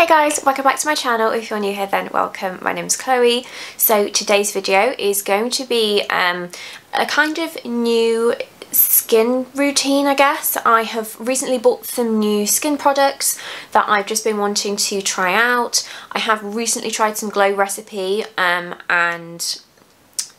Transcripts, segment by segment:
Hey guys, welcome back to my channel. If you're new here then welcome, my name's Chloe. So today's video is going to be um, a kind of new skin routine I guess. I have recently bought some new skin products that I've just been wanting to try out. I have recently tried some Glow Recipe um, and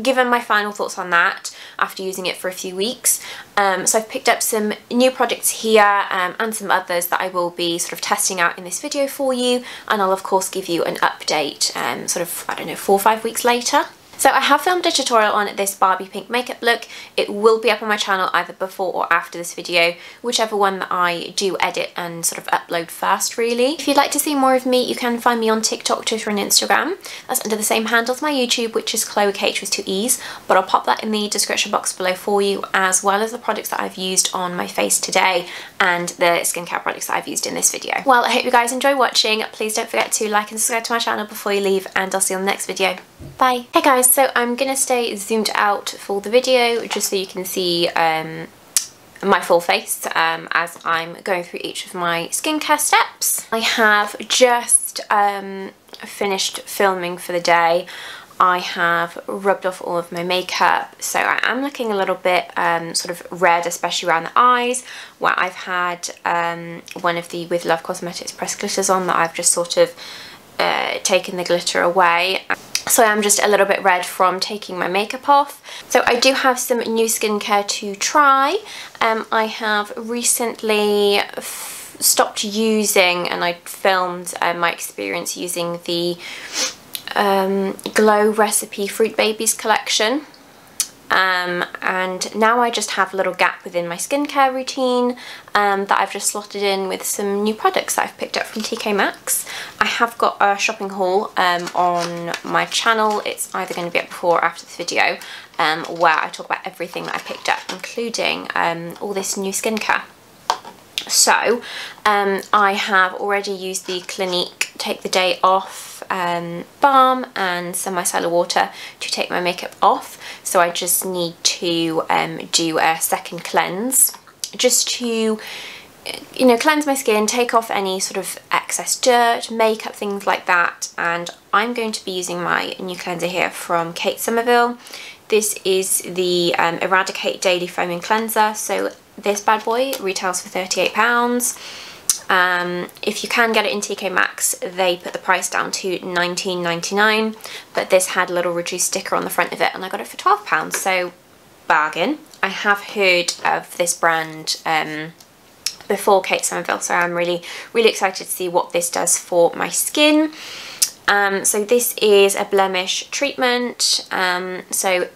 given my final thoughts on that after using it for a few weeks. Um, so I've picked up some new products here um, and some others that I will be sort of testing out in this video for you and I'll of course give you an update um, sort of, I don't know, four or five weeks later. So I have filmed a tutorial on this Barbie pink makeup look. It will be up on my channel either before or after this video, whichever one that I do edit and sort of upload first really. If you'd like to see more of me, you can find me on TikTok, Twitter and Instagram. That's under the same handle as my YouTube, which is Chloe KH with two E's, but I'll pop that in the description box below for you, as well as the products that I've used on my face today and the skincare products that I've used in this video. Well, I hope you guys enjoy watching. Please don't forget to like and subscribe to my channel before you leave, and I'll see you on the next video. Bye. Hey guys, so I'm going to stay zoomed out for the video just so you can see um, my full face um, as I'm going through each of my skincare steps. I have just um, finished filming for the day. I have rubbed off all of my makeup so I am looking a little bit um, sort of red especially around the eyes where I've had um, one of the With Love Cosmetics press glitters on that I've just sort of uh, taken the glitter away so I'm just a little bit red from taking my makeup off. So I do have some new skincare to try. Um, I have recently stopped using and I filmed uh, my experience using the um, Glow Recipe Fruit Babies collection um, and now I just have a little gap within my skincare routine um, that I've just slotted in with some new products that I've picked up from TK Maxx. I have got a shopping haul um, on my channel, it's either going to be up before or after this video, um, where I talk about everything that I picked up, including um, all this new skincare. So, um, I have already used the Clinique Take the Day Off um, balm and some micellar water to take my makeup off. So I just need to um, do a second cleanse just to you know, cleanse my skin, take off any sort of excess dirt, makeup, things like that. And I'm going to be using my new cleanser here from Kate Somerville. This is the um, Eradikate Daily Foaming Cleanser. So this bad boy retails for £38. Um, if you can get it in TK Maxx, they put the price down to $19.99, but this had a little reduced sticker on the front of it, and I got it for £12, so bargain. I have heard of this brand um, before Kate Somerville, so I'm really, really excited to see what this does for my skin. Um, so this is a blemish treatment, um, so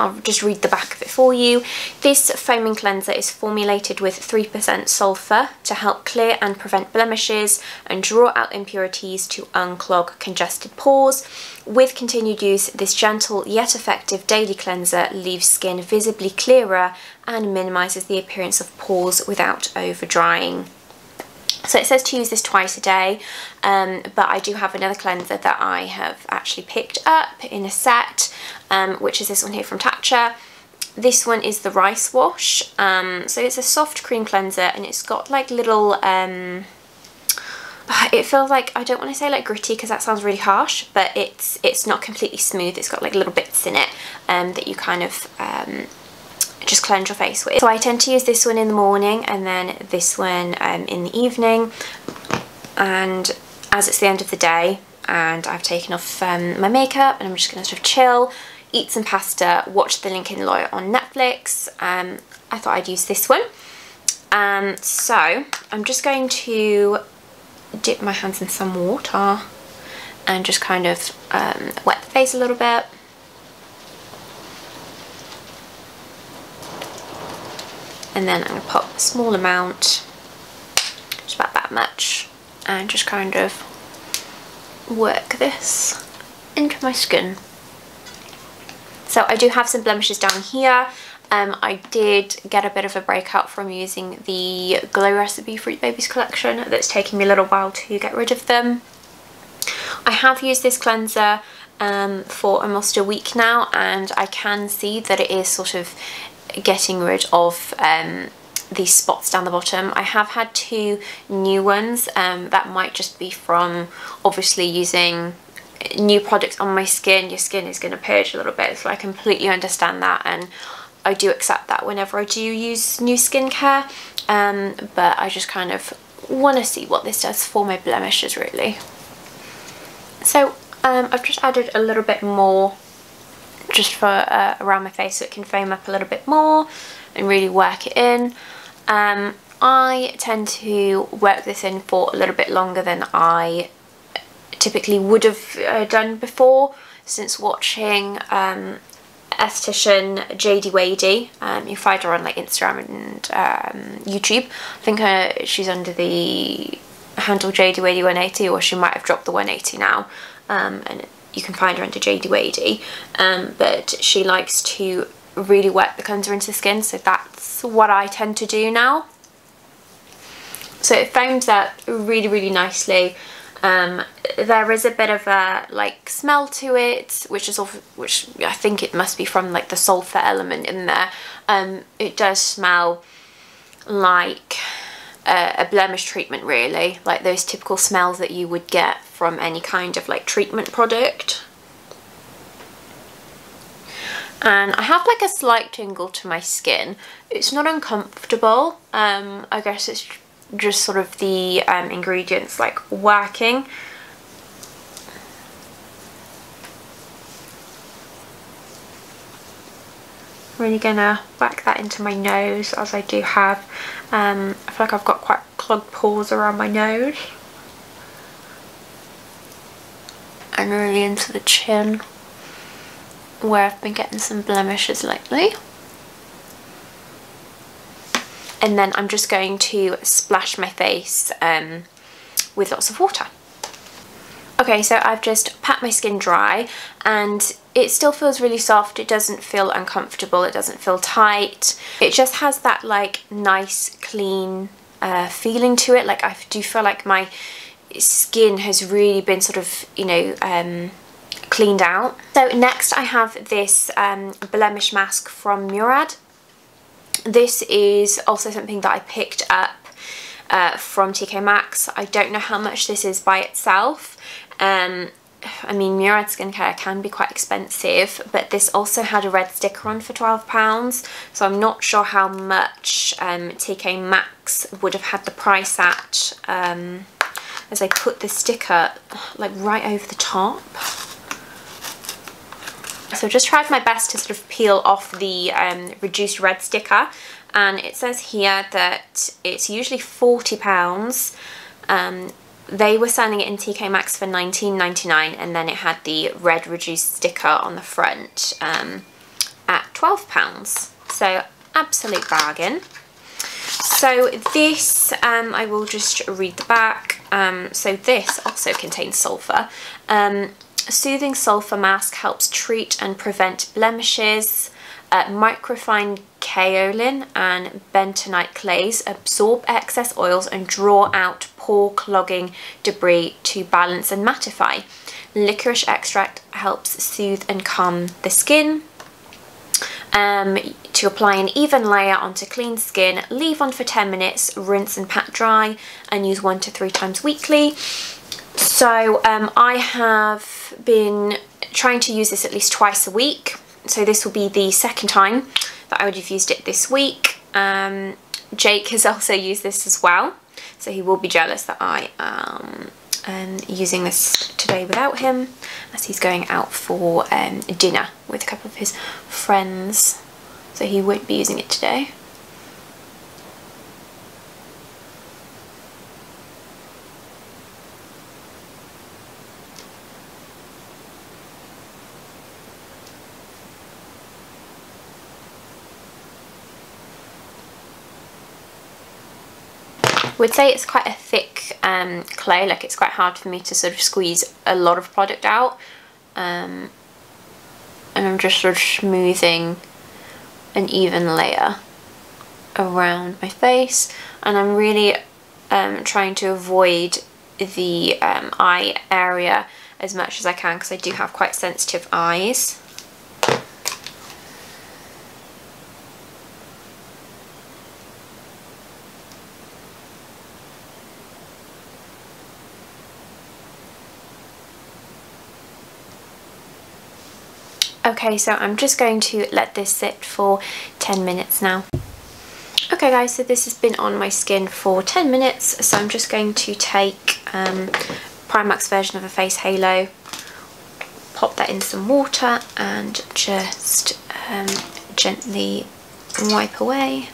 I'll just read the back of it for you. This foaming cleanser is formulated with 3% sulfur to help clear and prevent blemishes and draw out impurities to unclog congested pores. With continued use, this gentle yet effective daily cleanser leaves skin visibly clearer and minimises the appearance of pores without over drying. So it says to use this twice a day, um, but I do have another cleanser that I have actually picked up in a set, um, which is this one here from Tatcha. This one is the Rice Wash. Um, so it's a soft cream cleanser and it's got like little, um, it feels like, I don't want to say like gritty because that sounds really harsh, but it's it's not completely smooth. It's got like little bits in it um, that you kind of um, just cleanse your face with. So I tend to use this one in the morning and then this one um, in the evening and as it's the end of the day and I've taken off um, my makeup and I'm just going to sort of chill, eat some pasta, watch The Lincoln Lawyer on Netflix. Um, I thought I'd use this one. Um, so I'm just going to dip my hands in some water and just kind of um, wet the face a little bit. And then I'm going to pop a small amount, just about that much, and just kind of work this into my skin. So I do have some blemishes down here. Um, I did get a bit of a breakout from using the Glow Recipe Fruit Babies collection that's taking me a little while to get rid of them. I have used this cleanser um, for almost a week now and I can see that it is sort of getting rid of um, these spots down the bottom. I have had two new ones um, that might just be from obviously using new products on my skin. Your skin is going to purge a little bit so I completely understand that and I do accept that whenever I do use new skincare um, but I just kind of want to see what this does for my blemishes really. So um, I've just added a little bit more just for uh, around my face so it can foam up a little bit more and really work it in. Um, I tend to work this in for a little bit longer than I typically would have uh, done before since watching um, esthetician JD Wadey. Um, you find her on like Instagram and um, YouTube. I think uh, she's under the handle JD Wadey 180 or she might have dropped the 180 now. Um, and you can find her under JD Wadey. Um, but she likes to really work the cleanser into the skin so that's what I tend to do now. So it foams up really really nicely um, there is a bit of a like smell to it, which is of which I think it must be from like the sulfur element in there. Um, it does smell like a, a blemish treatment really, like those typical smells that you would get from any kind of like treatment product. And I have like a slight tingle to my skin. It's not uncomfortable. Um, I guess it's just sort of the um, ingredients like working. Really gonna whack that into my nose as I do have um, I feel like I've got quite clogged pores around my nose and really into the chin where I've been getting some blemishes lately and then I'm just going to splash my face um, with lots of water. Okay, so I've just pat my skin dry and it still feels really soft. It doesn't feel uncomfortable. It doesn't feel tight. It just has that like nice, clean uh, feeling to it. Like I do feel like my skin has really been sort of, you know, um, cleaned out. So next I have this um, blemish mask from Murad. This is also something that I picked up uh, from TK Maxx. I don't know how much this is by itself. Um, I mean, Murad skincare can be quite expensive, but this also had a red sticker on for £12, so I'm not sure how much um, TK Maxx would have had the price at um, as I put the sticker like right over the top. So i just tried my best to sort of peel off the um, reduced red sticker and it says here that it's usually £40. Um, they were selling it in TK Maxx for 19.99 and then it had the red reduced sticker on the front um, at £12. So absolute bargain. So this, um, I will just read the back. Um, so this also contains sulfur. Um, soothing sulfur mask helps treat and prevent blemishes. Uh, microfine kaolin and bentonite clays absorb excess oils and draw out clogging debris to balance and mattify. Licorice extract helps soothe and calm the skin. Um, to apply an even layer onto clean skin, leave on for 10 minutes, rinse and pat dry and use one to three times weekly. So um, I have been trying to use this at least twice a week. So this will be the second time that I would have used it this week. Um, Jake has also used this as well. So he will be jealous that I am um, using this today without him as he's going out for um, dinner with a couple of his friends. So he won't be using it today. Would say it's quite a thick um, clay, like it's quite hard for me to sort of squeeze a lot of product out. Um, and I'm just sort of smoothing an even layer around my face and I'm really um, trying to avoid the um, eye area as much as I can because I do have quite sensitive eyes. Okay, so I'm just going to let this sit for 10 minutes now. Okay guys, so this has been on my skin for 10 minutes, so I'm just going to take um, Primark's version of a face halo, pop that in some water and just um, gently wipe away.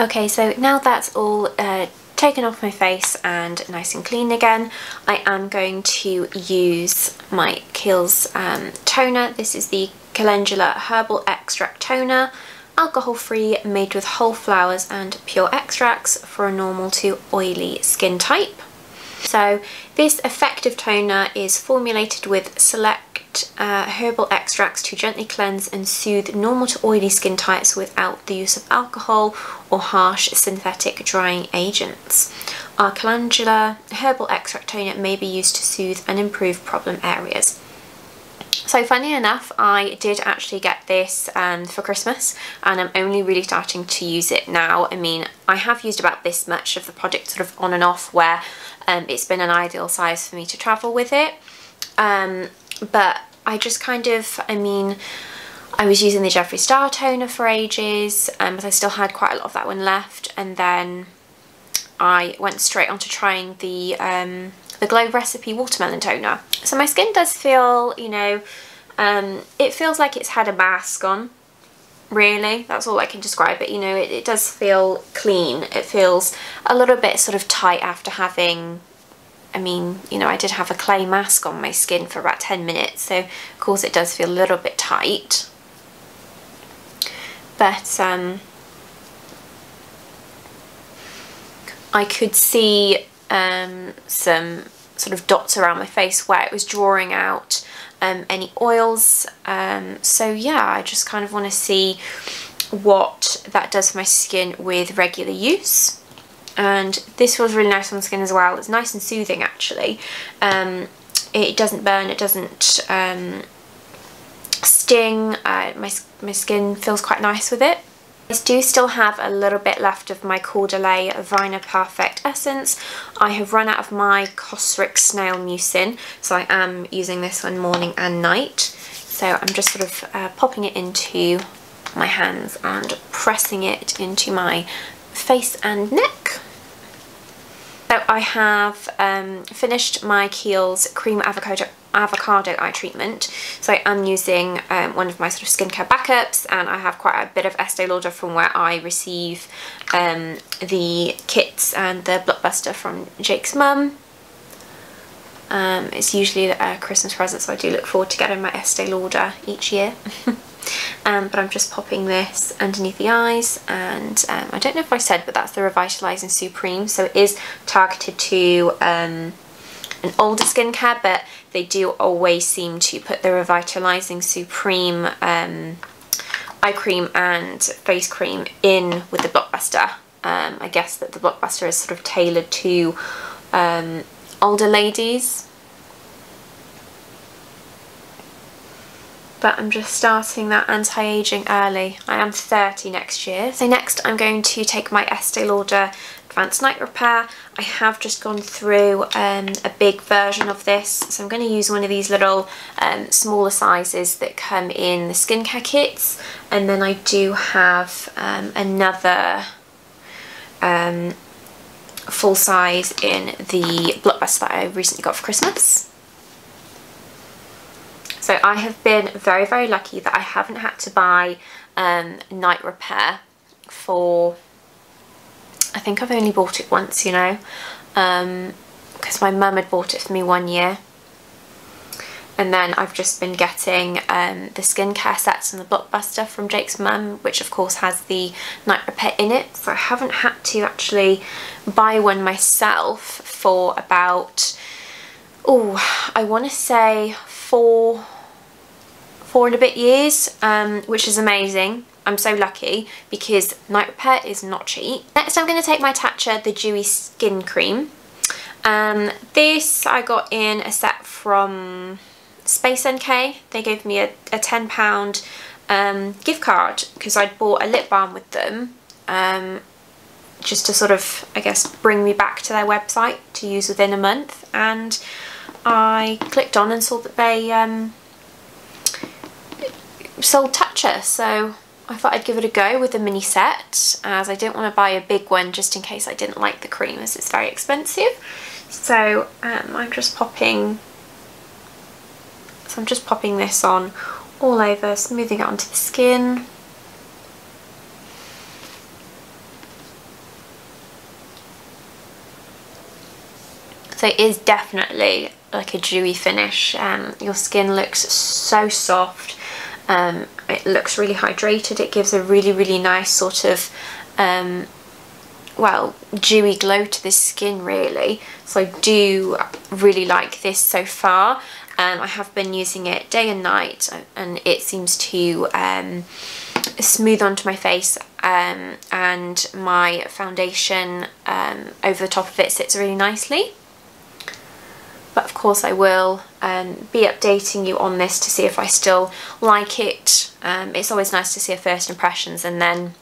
Okay, so now that's all uh, taken off my face and nice and clean again, I am going to use my Kiehl's um, toner. This is the Calendula Herbal Extract Toner, alcohol free, made with whole flowers and pure extracts for a normal to oily skin type. So this effective toner is formulated with select uh, herbal extracts to gently cleanse and soothe normal to oily skin types without the use of alcohol or harsh synthetic drying agents. Our calendula herbal extract toner may be used to soothe and improve problem areas. So funny enough, I did actually get this um, for Christmas and I'm only really starting to use it now. I mean, I have used about this much of the product sort of on and off where um, it's been an ideal size for me to travel with it. Um, but I just kind of, I mean, I was using the Jeffree Star toner for ages, um, but I still had quite a lot of that one left, and then I went straight on to trying the um, the Glow Recipe Watermelon Toner. So my skin does feel, you know, um, it feels like it's had a mask on, really. That's all I can describe it. You know, it, it does feel clean. It feels a little bit sort of tight after having I mean, you know, I did have a clay mask on my skin for about 10 minutes, so of course it does feel a little bit tight. But um, I could see um, some sort of dots around my face where it was drawing out um, any oils. Um, so yeah, I just kind of want to see what that does for my skin with regular use and this feels really nice on the skin as well. It's nice and soothing actually. Um, it doesn't burn, it doesn't um, sting, uh, my, my skin feels quite nice with it. I do still have a little bit left of my Caudalie Vinoperfect Essence. I have run out of my Cosrx Snail Mucin, so I am using this one morning and night. So I'm just sort of uh, popping it into my hands and pressing it into my face and neck. So I have um, finished my Kiehl's Cream Avocado avocado eye treatment. So I am using um, one of my sort of skincare backups and I have quite a bit of Estee Lauder from where I receive um, the kits and the Blockbuster from Jake's mum. Um, it's usually a Christmas present so I do look forward to getting my Estee Lauder each year um, but I'm just popping this underneath the eyes and um, I don't know if I said but that's the Revitalizing Supreme so it is targeted to um, an older skincare but they do always seem to put the Revitalizing Supreme um, eye cream and face cream in with the Blockbuster. Um, I guess that the Blockbuster is sort of tailored to um, older ladies but I'm just starting that anti-aging early. I am 30 next year. So next I'm going to take my Estee Lauder Advanced Night Repair. I have just gone through um, a big version of this, so I'm going to use one of these little um, smaller sizes that come in the skincare kits, and then I do have um, another um, full size in the Blockbuster that I recently got for Christmas. So I have been very, very lucky that I haven't had to buy um, night repair for, I think I've only bought it once, you know, because um, my mum had bought it for me one year. And then I've just been getting um, the skincare sets and the Blockbuster from Jake's mum, which of course has the night repair in it. So I haven't had to actually buy one myself for about, oh, I want to say four, four and a bit years, um, which is amazing. I'm so lucky because night repair is not cheap. Next I'm going to take my Tatcha the Dewy Skin Cream. Um, this I got in a set from Space NK. They gave me a, a £10 um, gift card because I'd bought a lip balm with them um, just to sort of, I guess, bring me back to their website to use within a month. And I clicked on and saw that they sold Tatcha. So I thought I'd give it a go with a mini set as I didn't want to buy a big one just in case I didn't like the cream as it's very expensive. So um, I'm just popping, so I'm just popping this on all over, smoothing it onto the skin. So it is definitely like a dewy finish. Um, your skin looks so soft. Um, it looks really hydrated. It gives a really, really nice sort of, um, well, dewy glow to the skin really. So I do really like this so far. Um, I have been using it day and night and it seems to um, smooth onto my face um, and my foundation um, over the top of it sits really nicely but of course I will um, be updating you on this to see if I still like it. Um, it's always nice to see a first impressions and then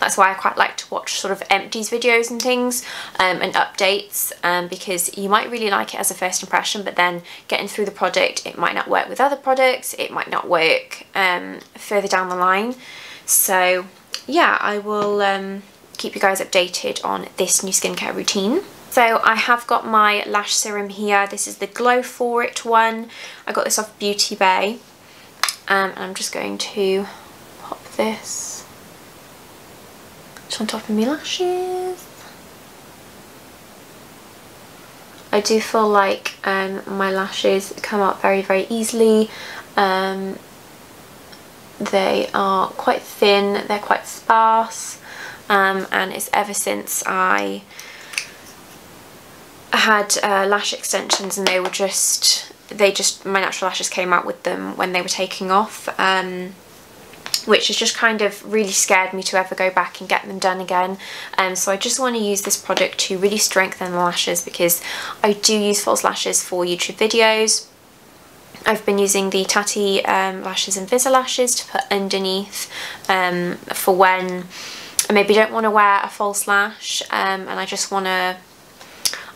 that's why I quite like to watch sort of empties videos and things um, and updates um, because you might really like it as a first impression but then getting through the product it might not work with other products, it might not work um, further down the line. So yeah, I will um, keep you guys updated on this new skincare routine. So I have got my lash serum here. This is the Glow For It one. I got this off Beauty Bay. Um, and I'm just going to pop this just on top of my lashes. I do feel like um, my lashes come up very, very easily. Um, they are quite thin, they're quite sparse, um, and it's ever since I had uh, lash extensions and they were just, they just, my natural lashes came out with them when they were taking off. Um, which has just kind of really scared me to ever go back and get them done again. Um, so I just want to use this product to really strengthen the lashes because I do use false lashes for YouTube videos. I've been using the Tatti um, Lashes Invisalashes to put underneath um, for when I maybe don't want to wear a false lash um, and I just want to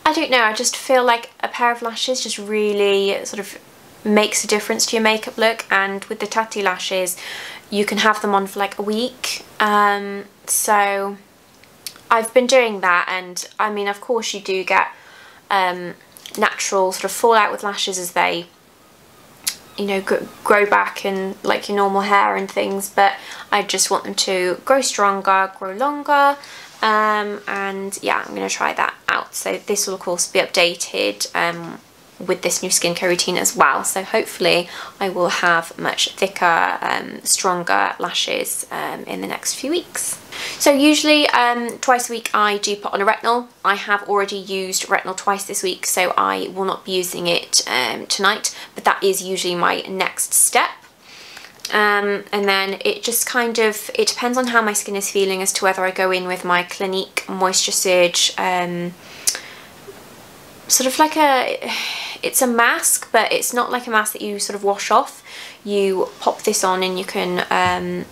I don't know, I just feel like a pair of lashes just really sort of makes a difference to your makeup look and with the Tatti lashes you can have them on for like a week. Um, so I've been doing that and I mean of course you do get um, natural sort of fallout with lashes as they you know grow back and like your normal hair and things but I just want them to grow stronger, grow longer um, and yeah I'm going to try that out. So this will of course be updated um, with this new skincare routine as well. So hopefully I will have much thicker um, stronger lashes um, in the next few weeks. So usually um, twice a week I do put on a retinol. I have already used retinol twice this week so I will not be using it um, tonight but that is usually my next step um, and then it just kind of it depends on how my skin is feeling as to whether I go in with my Clinique Moisture Surge um, sort of like a it's a mask but it's not like a mask that you sort of wash off. You pop this on and you can um,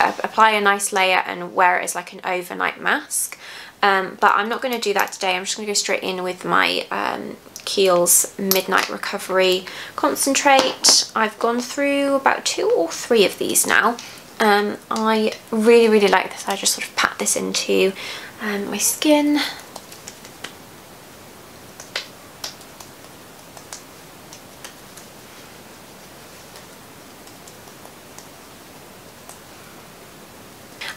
apply a nice layer and wear it as like an overnight mask. Um, but I'm not going to do that today. I'm just going to go straight in with my um, Kiehl's Midnight Recovery Concentrate. I've gone through about two or three of these now. Um, I really, really like this. I just sort of pat this into um, my skin.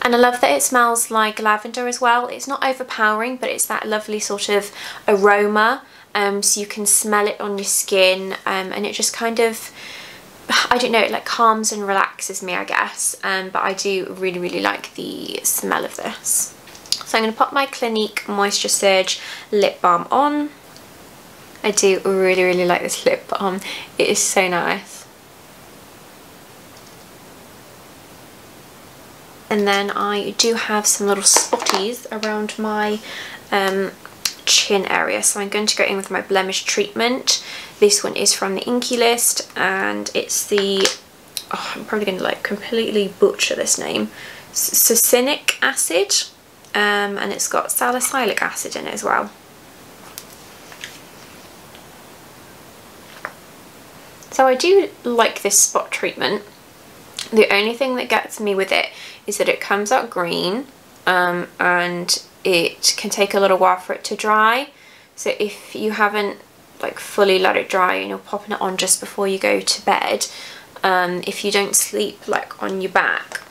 And I love that it smells like lavender as well. It's not overpowering, but it's that lovely sort of aroma um, so you can smell it on your skin um, and it just kind of I don't know, it like calms and relaxes me I guess um, but I do really really like the smell of this. So I'm going to pop my Clinique Moisture Surge lip balm on. I do really really like this lip balm, it is so nice. And then I do have some little spotties around my um, chin area. So I'm going to go in with my blemish treatment. This one is from the Inkey List and it's the, oh, I'm probably going to like completely butcher this name, succinic acid um, and it's got salicylic acid in it as well. So I do like this spot treatment. The only thing that gets me with it is that it comes out green um, and it can take a little while for it to dry. So if you haven't like fully let it dry and you're popping it on just before you go to bed, um, if you don't sleep like on your back,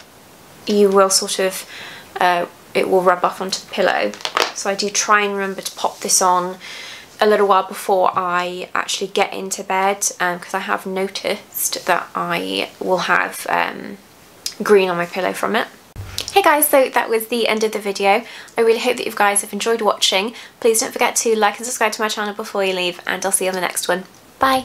you will sort of, uh, it will rub off onto the pillow. So I do try and remember to pop this on a little while before I actually get into bed because um, I have noticed that I will have um, green on my pillow from it. Hey guys, so that was the end of the video. I really hope that you guys have enjoyed watching. Please don't forget to like and subscribe to my channel before you leave and I'll see you on the next one. Bye!